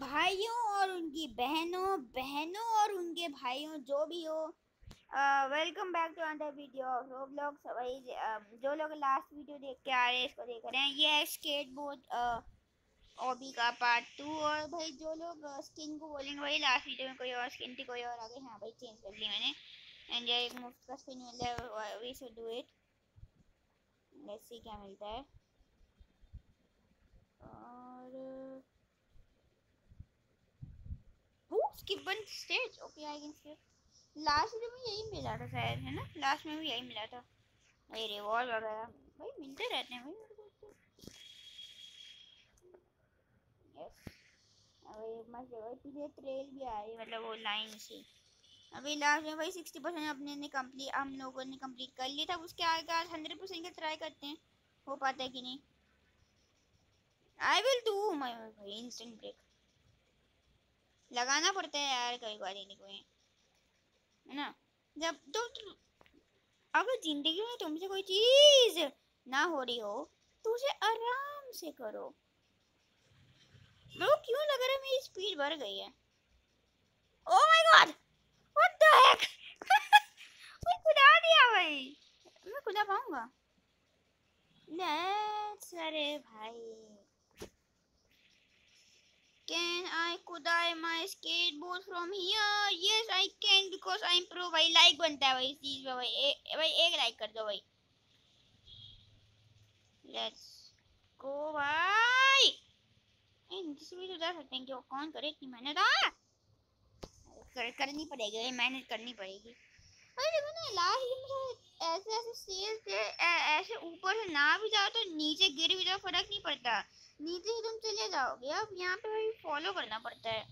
भाइयों और उनकी बहनों बहनों और उनके भाइयों, जो भी हो welcome back to another video Roblox भाई जो लोग लास्ट वीडियो देख के आ रहे हैं, इसको देख रहे हैं। ये है स्केट बोर्ड ओबी का पार्ट टू और भाई जो लोग स्किन को बोलेंगे भाई लास्ट वीडियो में कोई और स्किन थी, कोई और आ गई। हाँ भाई चेंज कर ली मैंने। एंड एक मुफ़्त का स्किन मिल है we should do it let's see क्या मिलता है। और skip one stage, okay, i can skip last में भी यही मिला था शायद, है ना? लास्ट में भी यही मिला था। भाई रिवॉल्व वगैरह भाई, मिलते रहते हैं भाई यस अभी मस्त जगह पीछे ट्रेल भी आ रही मतलब वो लाइन से। अभी लास्ट में भाई सिक्सटी परसेंट अपने ने हम लोगों ने कर लिया था। उसके आगे आज हंड्रेड परसेंट का ट्राई करते हैं। हो पाता है कि नहीं? आई विल डू माई भाई इंस्टेंट ब्रेक लगाना पड़ता है यार कभी कभार कोई है ना? जब तो, अगर ज़िंदगी में तुमसे कोई चीज़ ना हो रही हो तो उसे आराम से करो। मेरे क्यों लग रहा है मेरी स्पीड बढ़ गई है? ओ my god what the heck मैं खुदा दिया भाई। मैं खुदा पाऊँगा। लेट्स अरे भाई। Can I could I my skateboard from here? Yes, I can because I'm pro. भाई लाइक बनता है भाई चीज़ पे भाई। ए, भाई एक लाइक कर दो भाई। लेट्स गो भाई। भी तो जा सकते हैं कि कौन करे? इतनी मेहनत आ कर, करनी पड़ेगी मेहनत करनी पड़ेगी। में ऐसे ऐसे सेल से ऐसे ऊपर से ना भी जाओ तो नीचे गिर भी जाओ, फ़र्क नहीं पड़ता। नीचे ही तुम चले जाओगे, अब यहाँ पे भाई फॉलो करना पड़ता है।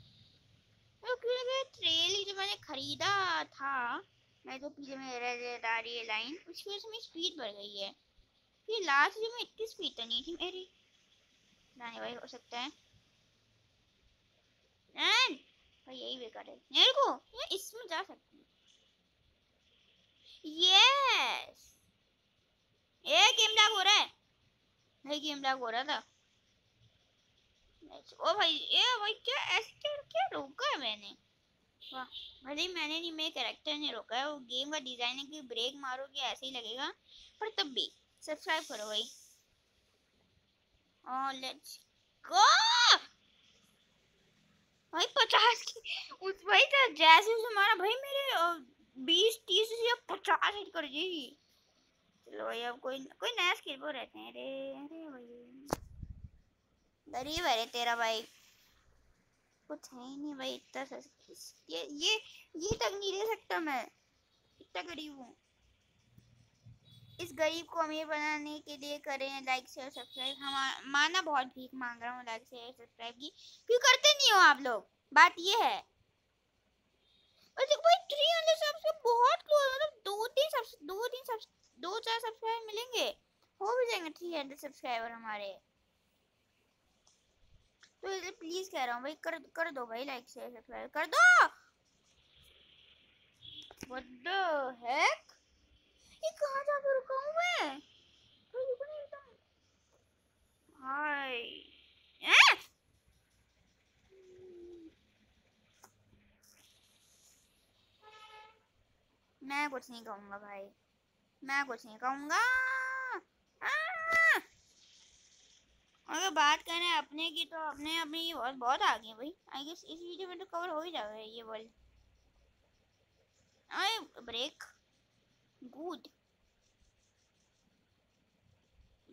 तो क्योंकि ट्रेल जो मैंने खरीदा था, मैं जो पीछे में रही लाइन उसकी वजह से मेरी स्पीड बढ़ गई है। फिर लास्ट जो में इतनी स्पीड तो नहीं थी मेरी। जाने भाई, हो सकता है। भाई यही बेकार है। मेरे को इसमें जा सकती हूँ यस ये गेम लैग हो रहा है भाई गेम लैग हो रहा था ओ भाई ये भाई, क्या ऐसे क्या क्या रोका है मैंने? वाह, भले मैंने नहीं, मेरे कैरेक्टर ने रोका है। वो गेम का डिज़ाइन है कि ब्रेक मारोगे, ऐसे ही लगेगा। पर तब भी सब्सक्राइब करो भाई। और लेट्स गो भाई, पचास की, उस, भाई, था जैसे उसे मारा, भाई, मेरे बीस, तीस या पचास हिट कर दी चलो भाई, अब कोई कोई नया स्किल पर रहते हैं। अरे अरे भाई। गरीब है रे तेरा भाई। कुछ है ही नहीं भाई, इतना ये ये ये तक नहीं दे सकता मैं। इतना गरीब हूँ। इस गरीब को अमीर बनाने के लिए करें लाइक शेयर सब्सक्राइब हम माना बहुत भीख मांग रहा हूँ लाइक शेयर सब्सक्राइब की। क्यों करते नहीं हो आप लोग? बात ये है। भाई थ्री हंड्रेड बहुत क्लोज मतलब दो तीन सब दो तीन सब दो चार सब्सक्राइब मिलेंगे हो भी जाएँगे थ्री हंड्रेड सब्सक्राइबर हमारे। तो प्लीज़ कह रहा हूँ भाई, कर कर दो भाई लाइक शेयर सब्सक्राइब कर दो। What the heck? ये कहाँ जाके रुका हूँ मैं? मैं कुछ नहीं कहूँगा भाई। मैं कुछ नहीं कहूँगा अगर बात करें अपने की तो अपने अपने बहुत बहुत आ गए भाई। आई गेस इस वीडियो में तो कवर हो ही जाएगा ये वर्ल्ड आई ब्रेक गुड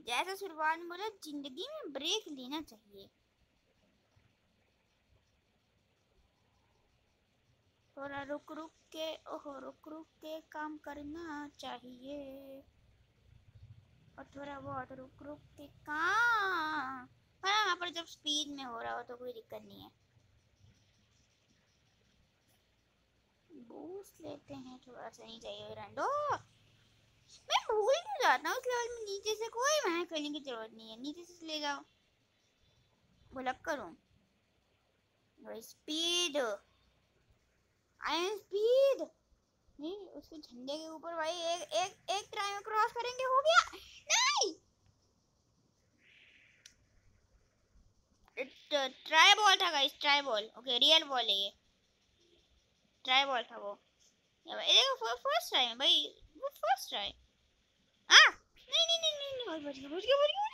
जैसा शुरुआत में बोला, ज़िंदगी में ब्रेक लेना चाहिए। थोड़ा रुक रुक के, ओहो रुक रुक के काम करना चाहिए। और थोड़ा बहुत रुक रुक के कहाँ? पर यहाँ पर जब स्पीड में हो रहा हो तो कोई दिक्कत नहीं है। बूस्ट लेते हैं, थोड़ा सा नहीं चाहिए रंडो मैं भूल क्यों जाता हूँ उस लेवल में नीचे से कोई मेहनत करने की ज़रूरत नहीं है। नीचे से ले जाओ। भुलक करूँ। स्पीड आई एम स्पीड नहीं उसके झंडे के ऊपर भाई एक एक एक ट्राई में क्रॉस करेंगे हो गया? नहीं! ट्राई बॉल था guys try ball okay real ball है ये. ट्राई बॉल था वो. ये देखो फ़र्स्ट ट्राई भाई वो फ़र्स्ट ट्राई आ नहीं नहीं नहीं नहीं, नहीं बच गया बच गया बच गया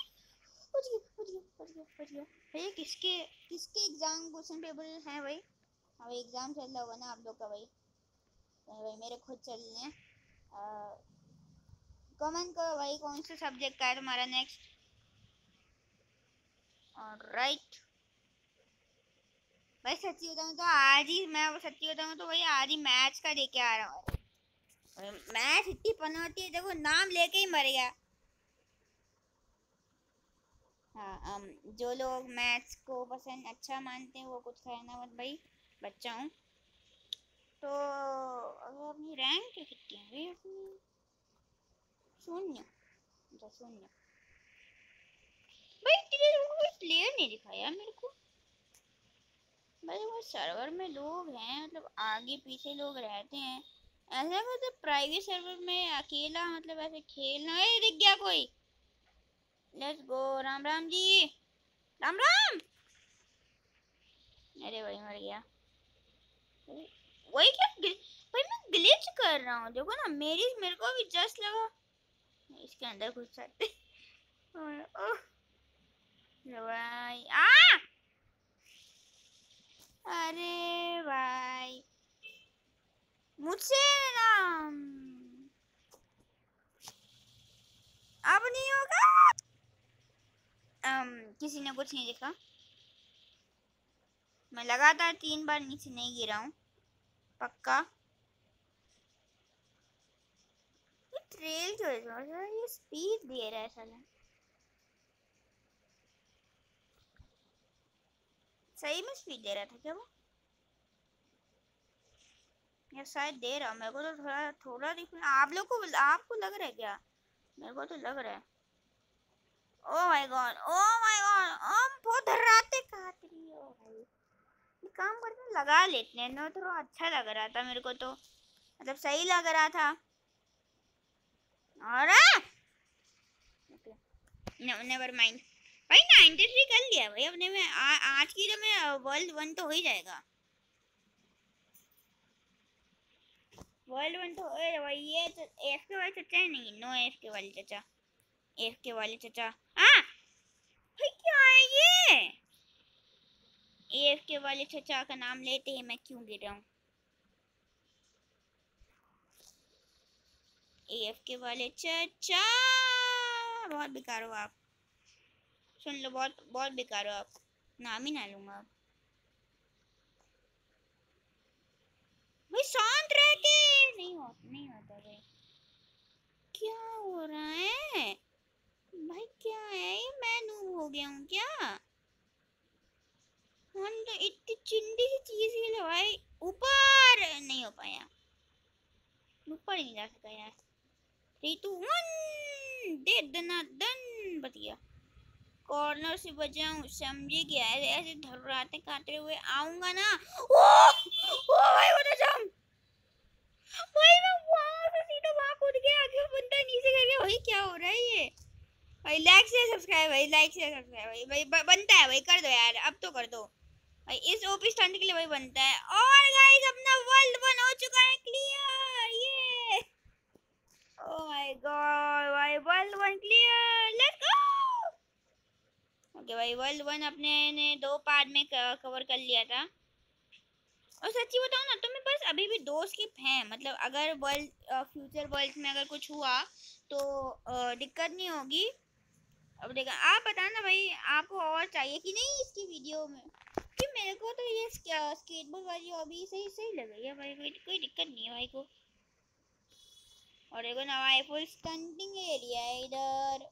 बच गया बच गया बच गया बच गया भाई किसके किसके एग्ज़ाम क्वेश्चन पेपर हैं भाई? हाँ भाई एग्ज़ाम चल रहा होगा ना आप लोग का भाई. भाई, मेरे खुद चल रहे हैं। कमेंट करो भाई कौन सा सब्जेक्ट का है तुम्हारा नेक्स्ट राइट भाई सच्ची बताऊँ तो आज ही मैं सच्ची बताऊँ तो भाई आज ही मैथ्स का लेके आ रहा हूँ। मैथ्स इतनी पनौती है, देखो नाम लेके ही मर गया। हाँ जो लोग मैथ्स को पसंद अच्छा मानते हैं वो कुछ कहना मत भाई, बच्चा हूँ। तो अगर अपनी रैंक कितनी है भाई अपनी शून्य अच्छा शून्य। भाई कोई प्लेयर नहीं दिखाया मेरे को। भाई, वो सर्वर में लोग हैं मतलब आगे पीछे लोग रहते हैं। ऐसा मतलब प्राइवेट सर्वर में अकेला मतलब ऐसे खेलना। है दिख गया कोई। Let's go Ram Ram ji. Ram Ram! अरे भाई, मर गया। वही क्या भाई मैं ग्लिच कर रहा हूँ। देखो ना, मेरी, मेरे को भी जस्ट लगा। इसके अंदर घुस सकते अरे भाई। मुझसे ना अब नहीं होगा। किसी ने कुछ नहीं देखा। मैं लगातार तीन बार नीचे नहीं गिरा हूँ। पक्का? ये ट्रेल जो है ये स्पीड दे रहा है साला। सही में स्पीड दे रहा था क्या वो? या शायद दे रहा, मेरे को तो थोड़ा थोड़ा दिख आप लोग को, आपको लग रहा है क्या? मेरे को तो लग रहा है। Oh my god oh my god हम बहुत डराते काट रही हो भाई काम करते लगा लेते हैं। ना तो अच्छा लग रहा था मेरे को तो। मतलब सही लग रहा था। और नेवर माइंड भाई नाइन्टी थ्री कर लिया भाई। अपने में आ, आज की तो में वर्ल्ड वन तो हो ही जाएगा। वर्ल्ड वन तो भाई ये तो एफ़ के वाले चचा है नहीं? नो एफ़ के वाले चचा। एफ़ के वाले चचा हाँ भाई क्या है ये एफ़ के वाले चचा का नाम लेते ही मैं क्यों गिर रहा हूँ एफ़ के वाले चचा, बहुत बेकार हो आप। सुन लो, बहुत बहुत बेकार हो आप। नाम ही ना लूँगा आप भाई शांत रह के नहीं हो, नहीं होता भाई। क्या हो रहा भाई क्या है ये मैं नूब हो गया हूँ क्या तो इतनी चिंडी सी चीज़ के लिए भाई ऊपर नहीं हो पाया ऊपर नहीं जा सका यार। थ्री टू वन दे दना दन बच गया कॉर्नर से बचाऊं समझे क्या है ऐसे धर्राते काटते हुए आऊँगा ना। ओ ओ भाई वो तो जम भाई मैं वहाँ से सीधा वहाँ कूद गया आगे बंदा नीचे कर गया भाई क्या हो रहा है ये? भाई लाइक से सब्सक्राइब भाई लाइक से सब्सक्राइब भाई भाई बनता है भाई, कर दो यार, अब तो कर दो। भाई, इस ओपी स्टंट के लिए भाई बनता है। और गाइस अपना वर्ल्ड वन हो चुका है क्लियर ये ओह माय गॉड भाई world one clear let's go okay भाई वर्ल्ड वन अपने ने दो पार्ट में कवर कर लिया था। और सच्ची ना तो मेरे पास अभी भी दो स्किप हैं। मतलब अगर वर्ल्ड फ्यूचर वर्ल्ड में अगर कुछ हुआ तो दिक्कत नहीं होगी। अब देखा, आप बताना भाई, आपको और चाहिए कि नहीं इसकी वीडियो में? कि मेरे को तो ये स्केटबोर्ड वाली अभी सही सही लग रही है भाई, कोई कोई दिक्कत नहीं है भाई को। और देखो नवा फुल स्टंटिंग एरिया है इधर।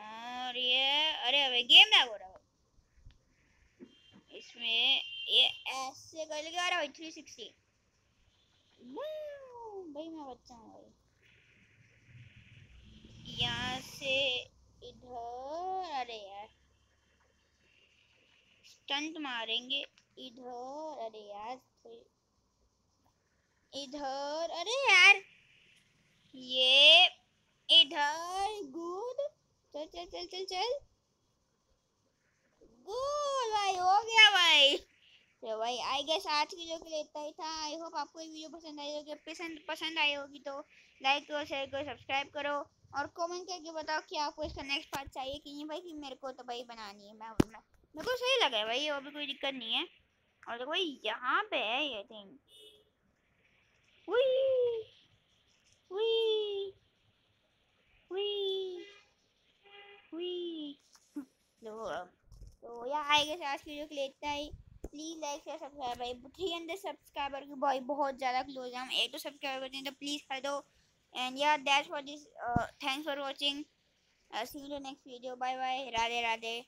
और ये, अरे अरे गेम लैग हो रहा है। इसमें ये ऐसे कर लगा रहा है थ्री सिक्सटी भाई, मैं बच्चा हूँ भाई। यहाँ से इधर, अरे यार। स्टंट मारेंगे इधर, अरे यार इधर, अरे यार। ये इधर गुड। चल चल चल चल चल। गोल भाई हो गया भाई। तो भाई आई गेस आज की वीडियो के लिए इतना ही था। आई होप आपको ये वीडियो पसंद आई होगी। पसंद पसंद आई होगी तो लाइक करो शेयर करो सब्सक्राइब करो और कमेंट करके बताओ कि आपको इसका नेक्स्ट पार्ट चाहिए कि नहीं। भाई कि मेरे को तो भाई बनानी है। मैं, मैं मेरे को सही लगा है भाई और भी कोई दिक्कत नहीं है। और देखो भाई यहाँ पे है ये थिंग तो या आई गेस आज वीडियो के ही। प्लीज़ लाइक शेयर सब्सक्राइब भाई। थ्री हंड्रेड सब्सक्राइबर की भाई बहुत ज़्यादा क्लोज है। हम एक तो सब्सक्राइबर करते हैं तो प्लीज़ कर दो and yeah that's for this thanks for watching see you next video bye bye Radhe Radhe.